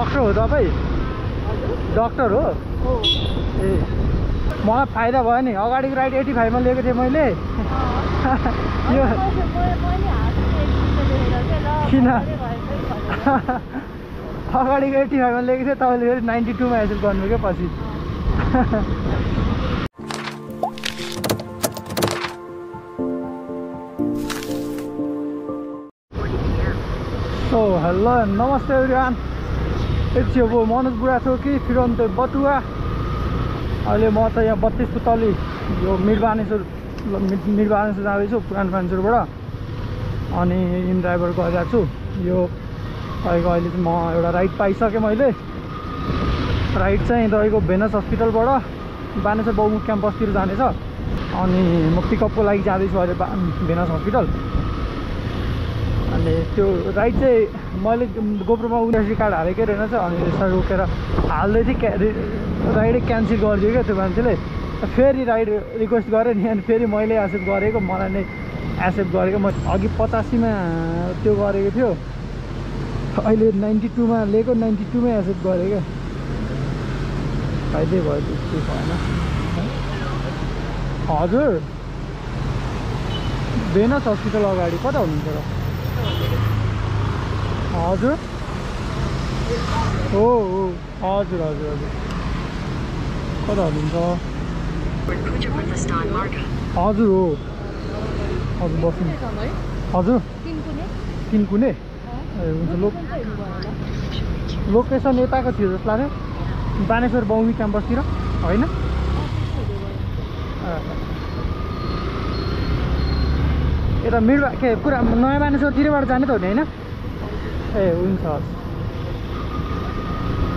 Doctor हो तपाईँ? Doctor हो? ए मलाई फाइदा भयो नि। अगाडिको राइड एट्टी फाइभमा लिएको थिएँ मैले। यो किन? अगाडिको एट्टी फाइभमा लिएको थिएँ तपाईँले फेरि नाइन्टी टूमा एसेप्ट गर्नुभयो क्या पछि? सो हेलो नमस्ते एभ्रिवान यति अब मनोज बुढा छु कि फिरन्त बटुवा अहिले म त यहाँ बत्तिस पुतली यो मिरबानेश्वर मिर मिरबानेश्वर जाँदैछु पुरानो मान्छेहरूबाट अनि इन ड्राइभर गरिरहेको छु यो तपाईँको अहिले चाहिँ म एउटा राइड पाइसकेँ मैले. राइड चाहिँ तपाईँको भेनस हस्पिटलबाट बानेश्वर बहुमुख क्याम्पसतिर जानेछ। अनि म पिकअपको लागि जाँदैछु अहिले बा भेनस हस्पिटल अनि त्यो राइड चाहिँ मैले गोप्रोमा उनीहरू कार्ड हालेकै रहेनछ अनि यसरी रोकेर हाल्दै थिएँ क्या राइडै क्यान्सल गरिदियो क्या त्यो मान्छेले। फेरि राइड रिक्वेस्ट गरेँ नि अनि फेरि मैले एक्सेप्ट गरेको मलाई नै एक्सेप्ट गरेको। म अघि पचासीमा त्यो गरेको थियो। अहिले नाइन्टी टूमा लिएको नाइन्टी टूमै एक्सेप्ट गरेँ क्या। फाइदै भयो त्यो भएन। हजुर। भेनस हस्पिटल अगाडि कता हुनुहुन्छ र? हजुर? हो हो। हजुर हजुर हजुर। कता हुनुहुन्छ? हजुर हो। हजुर बस्नु। हजुर। तिनकुने ए हुन्छ लोक लोकेसन यताको थियो जस्तो लाग्यो। बानेश्वर बौमी क्याम्पसतिर होइन? यता मिर के पुरा नयाँ बानेश्वरतिरबाट जाने त हो नि होइन? ए हुन्छ हस्।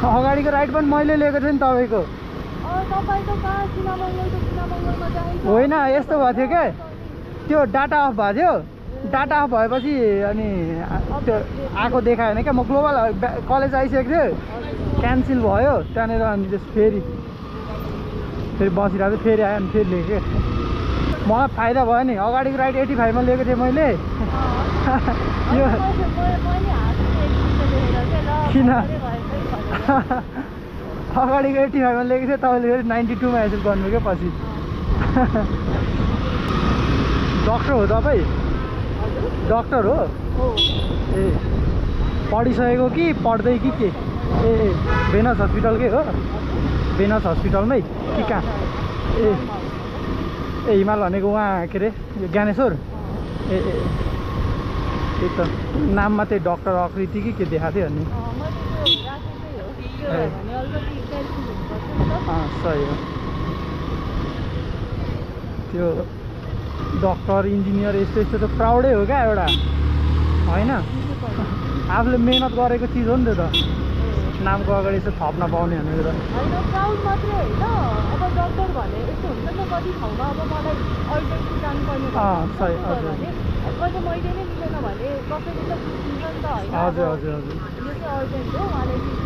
अगाडिको राइड पनि मैले लिएको थिएँ नि तपाईँको। होइन यस्तो भएको थियो क्या त्यो डाटा अफ भएको थियो। डाटा अफ भएपछि अनि त्यो आएको देखाएन क्या म ग्लोबल कलेज आइसकेको थिएँ। क्यान्सल भयो। त्यहाँनिर अनि त्यस फेरि फेरि बसिरहेको फेरि आयो अनि फेरि लिएँ क्या मलाई फाइदा भयो नि। अगाडिको राइड एट्टी फाइभमा लिएको थिएँ मैले। यो किन? अगाडिको एट्टी फाइभमा लिएको थिएँ तपाईँले फेरि नाइन्टी टूमा एसेप्ट गर्नुभयो क्या पछि? डक्टर हो तपाईँ? डक्टर हो? ए पढिसकेको कि पढ्दै कि के? ए भेनस हस्पिटलकै हो। भेनस हस्पिटलमै? कि कहाँ? ए। ए हिमाल भनेको उहाँ के अरे? यो ज्ञानेश्वर? ए ए। त्यही त। नाममा त्यही डक्टर आकृति कि के देखाएको थियो नि अँ सही हो। त्यो डक्टर इन्जिनियर यस्तो यस्तो त प्राउडै हो क्या एउटा। होइन? आफूले मिहिनेत गरेको चिज हो नि त्यो त। नामको अगाडि यसो थप्न पाउने होइन प्राउड मात्रै होइन। अब डक्टर भने यस्तो हुन्छ नि त कति ठाउँमा अब मलाई अर्जेन्टली जानुपर्ने। भने कहिले मैले नै मिलेन भने कसैले त नि त होइन। हजुर अब हजुर हजुर यो चाहिँ अर्जेन्ट हो उहाँलाई चाहिँ।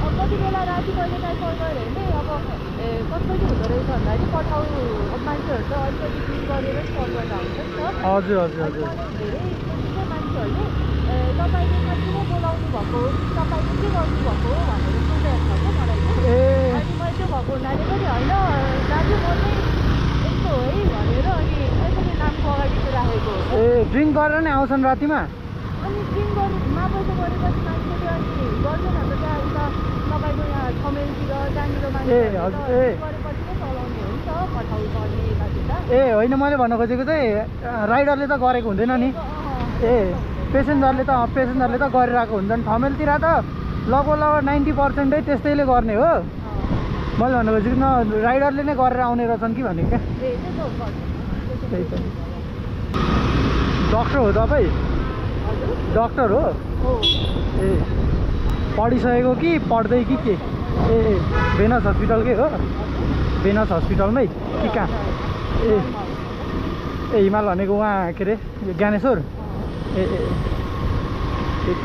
अब कति बेला राति कहिले काहीँ गऱ्यो भने अब कसरी हुँदो रहेछ भन्दाखेरि पठाउ। मान्छेहरू त अलिकति क्लिक गरेर गर्दा हुन्छ नि त। हजुर हजुर धेरै मान्छेहरूले तपाईँले भएको तपाईँले के गर्नुभएको भनेर सोधेको छ क्या मलाई अनि मैले त्यो भएको हुनाले पनि होइन दाजु म चाहिँ यस्तो हो है भनेर अनि यसरी नामको अगाडि चाहिँ राखेको ए ड्रिङ्क गरेर नै आउँछन् रातिमा? अनि गर्नु गरेपछि मान्छेले अनि गर्दैन त त्यहाँ उता तपाईँको यहाँ छमेलतिर त्यहाँनिर मान्छे ए, हजुर, ए। गरेपछि नै चलाउने हो नि त पठाउ गर्ने यतातिर ए होइन मैले भन्न खोजेको चाहिँ राइडरले त गरेको हुँदैन नि। ए। पेसेन्जरले त पेसेन्जरले त गरिरहेको हुन्छन् ठमेलतिर त लगभग लगभग नाइन्टी पर्सेन्टै त्यस्तैले गर्ने हो। मैले भन्न खोजेको न राइडरले नै गरेर आउने रहेछन् कि भनेको? क्या त्यही त। डक्टर हो तपाईँ? डक्टर हो? ए पढिसकेको कि पढ्दै कि के? ए ए भेनस हस्पिटलकै हो? भेनस हस्पिटलमै? कि कहाँ? ए ए हिमाल भनेको उहाँ के अरे? ज्ञानेश्वर? ए ए। त्यही त।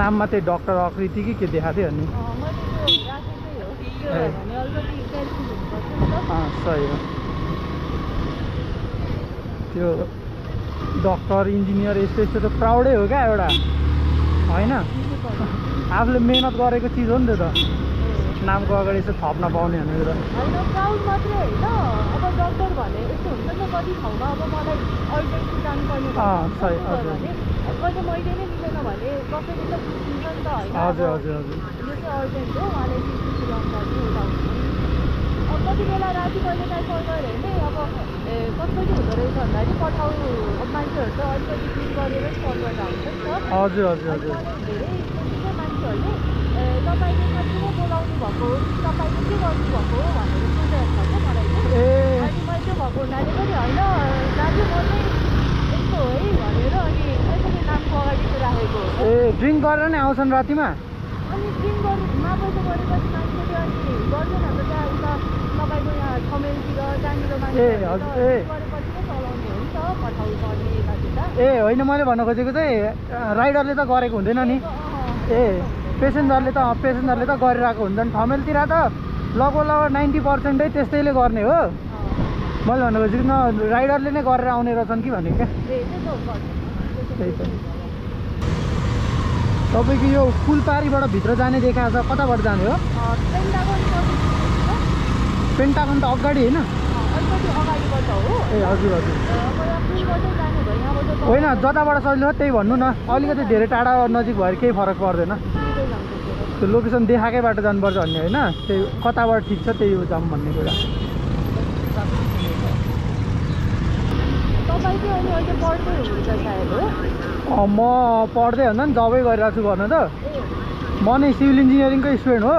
नाममा त्यही डक्टर आकृति कि के देखाएको थियो नि सही हो। त्यो डक्टर इन्जिनियर यस्तो यस्तो त प्राउडै हो क्या एउटा। होइन? आफूले मिहिनेत गरेको चिज हो नि त्यो त। नामको अगाडि चाहिँ थप्न पाउने होइन प्राउड मात्रै होइन। अब डक्टर भने यस्तो हुन्छ नि त कति ठाउँमा अब मलाई अर्जेन्टली जानुपर्ने कहिले मैले नै मिलेन भने कसैले त बुझ्दिन्छ नि त होइन। हजुर हजुर हजुर। यो चाहिँ अर्जेन्ट हो उहाँले अब कति बेला राति कहिले काहीँ कल भने अब कसरी हुँदो रहेछ भन्दाखेरि पठाउ अब मान्छेहरू त अलिकति फिल गरेर कल गर्दा हुन्छ नि त। हजुर हजुर हजुर। धेरै मान्छेहरूले ए तपाईँले साँच्ची नै बोलाउनु भएको हो कि तपाईँले के गर्नुभएको हो भनेर सोधेको छ क्या मलाई चाहिँ ए अनि मैले चाहिँ भएको हुनाले पनि होइन दाजु म चाहिँ यस्तो हो है भनेर अनि यसरी नामको अगाडि चाहिँ राखेको हो ए ड्रिङ्क गरेर नै आउँछन् रातिमा? अनि ड्रिङ गरे नपैसा गरेपछि मान्छेले अनि गर्दैन त त्यहाँ उता तपाईँको यहाँ छमेलतिर त्यहाँनिर मान्छेहरूले हजुर, त ए। ड्रिङ गरेपछि नै चलाउने हो नि त पठाउ गर्ने यतातिर ए होइन मैले भन्न खोजेको चाहिँ राइडरले त गरेको हुँदैन नि। ए पेसेन्जरले त पेसेन्जरले त गरिरहेको हुन्छ नि। ठमेलतिर त लगभग लगभग नाइन्टी पर्सेन्टै त्यस्तैले गर्ने हो। मैले भन्न खोजेको न राइडरले नै गरेर आउने रहेछन् कि भनेको क्या? त्यही त तपाईँको यो फुलपारीबाट भित्र जाने देखाएको छ कताबाट जाने हो? पेन्टागन त अगाडि होइन? ए हजुर हजुर। होइन जताबाट सजिलो हो त्यही भन्नु न। अलिकति धेरै टाढा नजिक भएर केही फरक पर्दैन। त्यो। लोकेसन देखाएकै बाटो जानुपर्छ भन्ने होइन? त्यही कताबाट ठिक छ त्यही हो जाऊँ भन्ने कुरा। म पढ्दै भन्दा नि जबै गरिरहेको छु गर्नु त। म नै सिभिल इन्जिनियरिङकै स्टुडेन्ट हो।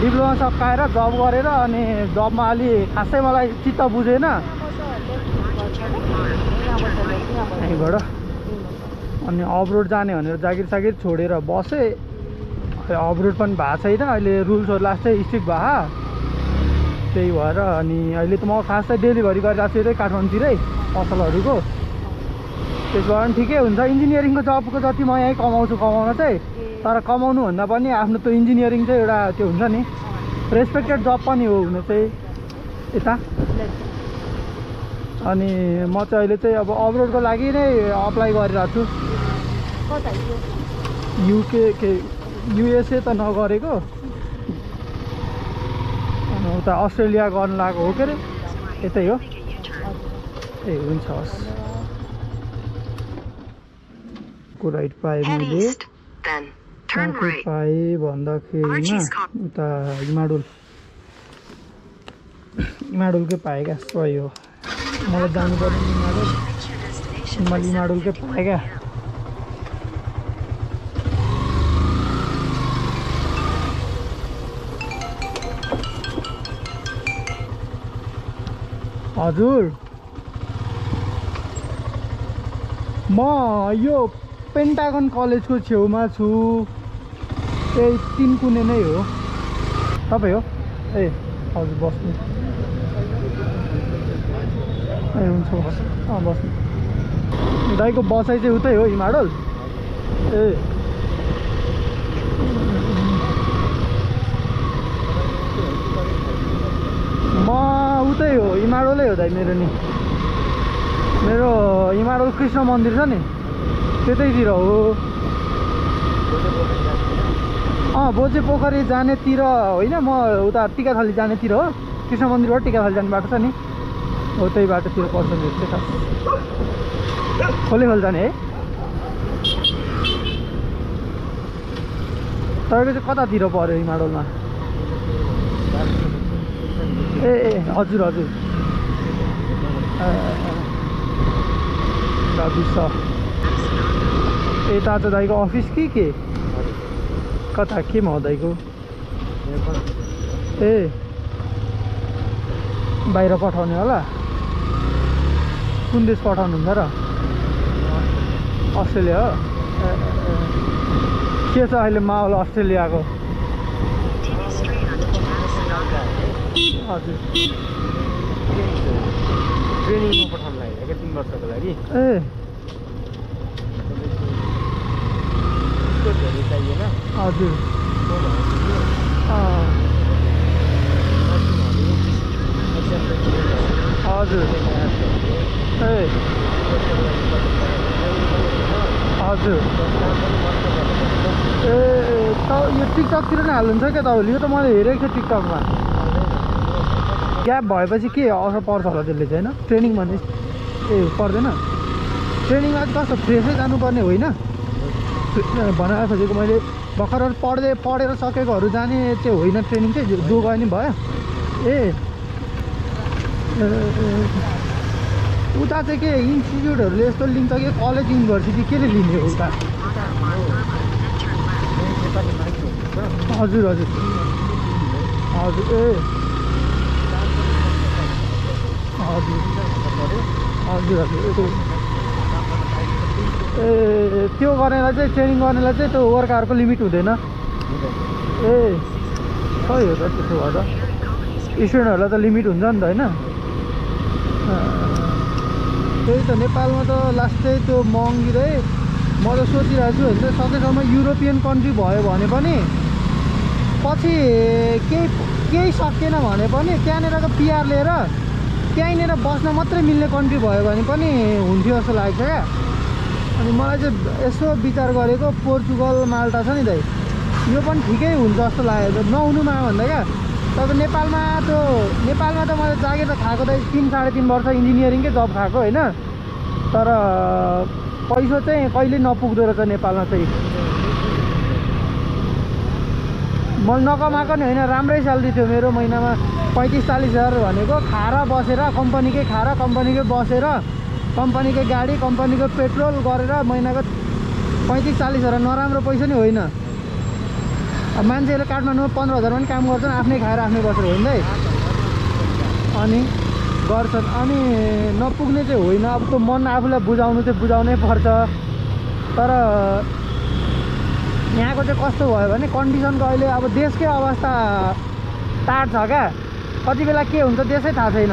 डिप्लोमा सकाएर जब गरेर अनि जबमा अलि खासै मलाई चित्त बुझेन। यहीँबाट। अनि अबरोड जाने भनेर जागिर सागिर छोडेर बसेँ। खै अबरोड पनि भएको छैन। अहिले रुल्सहरू लास्टै स्ट्रिक्ट भयो त्यही भएर अनि अहिले त म खासै डेलिभरी गरिरहेको छु यतै काठमाडौँतिरै पसलहरूको। त्यस कारण ठिकै हुन्छ। इन्जिनियरिङको जबको जति म यहीँ कमाउँछु कमाउन चाहिँ तर कमाउनुभन्दा पनि आफ्नो त्यो इन्जिनियरिङ चाहिँ एउटा त्यो हुन्छ नि रेस्पेक्टेड जब पनि हो हुनु चाहिँ यता। अनि म चाहिँ अहिले चाहिँ अब अब्रोडको लागि नै अप्लाई गरिरहेको छु। युके के युएसए त नगरेको। उता अस्ट्रेलिया गर्नु लागेको हो के अरे? यतै हो। ए हुन्छ हस्। राइट पाएँ मैले कहाँको. पाएँ भन्दाखेरिमा उता हिमाडुल। हिमाडुलकै पाएँ क्या सही हो। मलाई जानु पर्ने हिमाडुल। Reach your destination. by मैले हिमाडुलकै 7:50 पाएँ क्या हजुर म यो पेन्टागन कलेजको छेउमा छु। त्यही तिन कुने नै हो। तपाईँ हो? ए हजुर बस्नु। ए हुन्छ बस। अँ बस्नु दाइको बसाइ चाहिँ उतै हो हिमाडल। ए। म उतै हो हिमाडलै हो दाइ मेरो नि। मेरो हिमाडल कृष्ण मन्दिर छ नि त्यतैतिर हो। अँ बोजे पोखरी जानेतिर होइन म उता टिकाथली जानेतिर हो। कृष्ण मन्दिरबाट टिकाथली जाने बाटो छ नि। हो त्यही बाटोतिर पर्छ मेरो चाहिँ खास। खोले खोल जाने है। तपाईँको चाहिँ कतातिर पऱ्यो हिमाडलमा ए ए हजुर हजुर। ए, चाहिँ दाइको अफिस कि के? कता केमा हो दाइको ए। बाहिर पठाउने होला। कुन देश पठाउनुहुन्छ र? अस्ट्रेलिया हो। के छ अहिले माहौल अस्ट्रेलियाको? हजुर। ट्रेनिङमा पठाउनु लागि क्या तिन वर्षको लागि। ए। त्यसको धेरै चाहिएन। हजुर। हजुर। ए। हजुर। बन्द यो टिकटकतिर नै हाल्नुहुन्छ क्या तपाईँले यो त मैले हेरेको थिएँ टिकटकमा। ग्याप भएपछि के असर पर्छ होला त्यसले चाहिँ होइन? ट्रेनिङ भने ए पर्दैन। ट्रेनिङमा चाहिँ कस्तो फ्रेसै जानुपर्ने होइन? भनेर खोजेको मैले भर्खर पढ्दै पढेर सकेकोहरू जाने चाहिँ होइन ट्रेनिङ चाहिँ जो गयो नि भयो। ए। उता चाहिँ के इन्स्टिच्युटहरूले यस्तो लिन्छ कि कलेज युनिभर्सिटी केले लिने हो उता? हजुर हजुर। हजुर ए हजुर हजुर ए, त्यो गर्नेलाई चाहिँ ट्रेनिङ गर्नेलाई चाहिँ त्यो वर्क आवरको लिमिट हुँदैन। ए सही हो त त्यसो भए त। स्टुडेन्टहरूलाई त लिमिट हुन्छ नि त होइन। त्यही त नेपालमा त लास्टै त्यो महँगिँदै म त सोचिरहेको छु होइन सकेसम्म युरोपियन कन्ट्री भयो भने पनि पछि केही केही सकिएन भने पनि त्यहाँनिरको पिआर लिएर त्यहीँनिर बस्न मात्रै मिल्ने कन्ट्री भयो भने पनि हुन्थ्यो जस्तो लाग्छ क्या। अनि मलाई चाहिँ यसो विचार गरेको पोर्चुगल माल्टा छ नि दाइ यो पनि ठिकै हुन्छ जस्तो लाग्यो। नहुनुमा भन्दा क्या। तपाईँ नेपालमा त्यो नेपालमा त मैले जागिर त खाएको त तिन साढे तिन वर्ष इन्जिनियरिङकै जब खाएको होइन। तर पैसा चाहिँ कहिले नपुग्दो रहेछ नेपालमा चाहिँ मैले नकमाएको नि होइन राम्रै स्यालेरी थियो मेरो महिनामा। पैँतिस चालिस हजार भनेको खाएर बसेर कम्पनीकै खाएर कम्पनीकै बसेर कम्पनीकै गाडी कम्पनीको पेट्रोल गरेर महिनाको पैँतिस चालिस हजार नराम्रो पैसा नि होइन। अब मान्छेहरूले काठमाडौँमा पन्ध्र हजारमा पनि काम गर्छन् आफ्नै खाएर आफ्नै बसेर होइन है? अनि गर्छन्। अनि नपुग्ने चाहिँ होइन अब त्यो मन आफूलाई बुझाउनु चाहिँ बुझाउनै पर्छ। तर यहाँको चाहिँ कस्तो भयो भने कन्डिसनको अहिले अब देशकै अवस्था टाढ छ क्या। कति बेला के हुन्छ त्यसै थाहा छैन।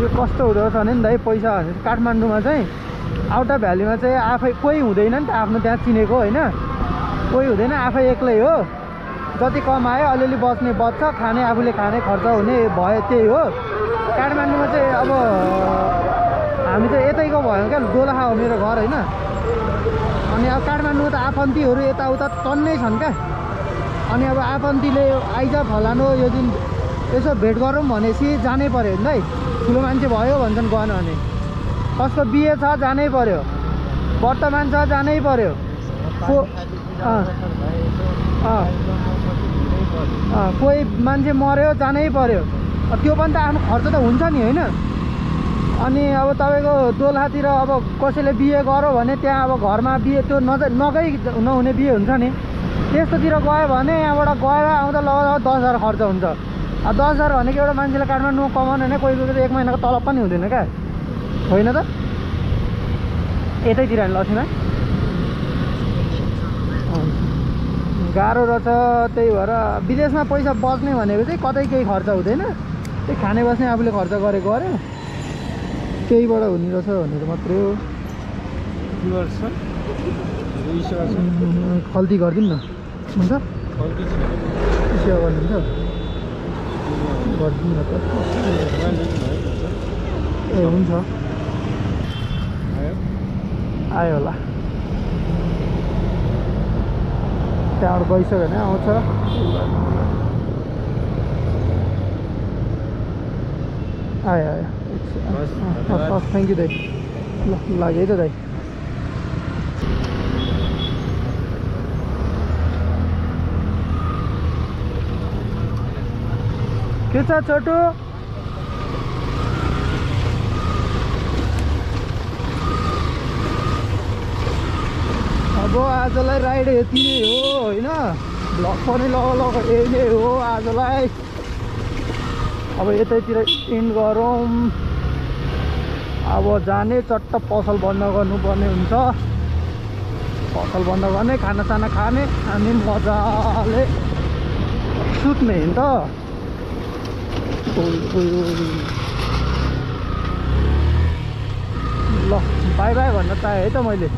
यो कस्तो हुँदो रहेछ भने नि दाइ पैसा भनेपछि काठमाडौँमा चाहिँ आउट अफ भ्यालीमा चाहिँ आफै कोही हुँदैन नि त आफ्नो त्यहाँ चिनेको होइन। कोही हुँदैन आफै एक्लै हो। जति कमायो अलिअलि बच्ने बच्छ खाने आफूले खाने खर्च हुने भयो त्यही हो। काठमाडौँमा चाहिँ अब हामी चाहिँ यतैको भयौँ क्या दोलखा हो मेरो घर होइन। अनि अब काठमाडौँमा त आफन्तीहरू यताउता टन्नै छन् क्या। अनि अब आफन्तीले आइज फलानु यो दिन यसो भेट गरौँ भनेपछि जानै पऱ्यो नि है। ठुलो मान्छे भयो भन्छन् गएन भने कसको बिहे छ जानै पऱ्यो वर्तमान छ जानै पऱ्यो को कोही मान्छे मऱ्यो जानै पऱ्यो त्यो पनि त आफ्नो खर्च त हुन्छ नि होइन? अनि अब तपाईँको दोलखातिर अब कसैले बिहे गऱ्यो भने त्यहाँ अब घरमा बिहे त्यो नजा नगई नहुने बिहे हुन्छ नि। त्यस्तोतिर गयो भने यहाँबाट गएर आउँदा लगभग दस हजार खर्च हुन्छ। अब दस हजार भनेको एउटा मान्छेले काठमाडौँमा कमाउनु होइन कोही कोही त एक महिनाको तलब पनि हुँदैन क्या। होइन त? यतैतिर नि लक्ष्मीमा गाह्रो रहेछ त्यही भएर विदेशमा पैसा बच्ने भनेको चाहिँ कतै केही खर्च हुँदैन। त्यही खाने बस्ने आफूले खर्च गरेको गऱ्यो। त्यहीबाट हुने रहेछ भनेर मात्रै हो। खल्ती गरिदिउँ न। हुन्छ? सेवा गरिदिन्छ गरिदिउँ न त। ए हुन्छ। आयो होला। त्यहाँबाट गइसक्यो भने आउँछ। आयो आयो। हस्, थ्याङ्क यू दाइ ल लाग्यो है त दाइ के छ छोटु अब आजलाई राइड यति नै हो होइन भ्लग पनि लग लग यही नै हो आजलाई अब यतैतिर इन्ड गरौँ। अब जाने चट्ट पसल बन्द गर्नुपर्ने हुन्छ। पसल बन्द गर्ने खानासाना खाने अनि मजाले सुत्ने त। ल बाई बाई भन्न चाहेँ है त मैले।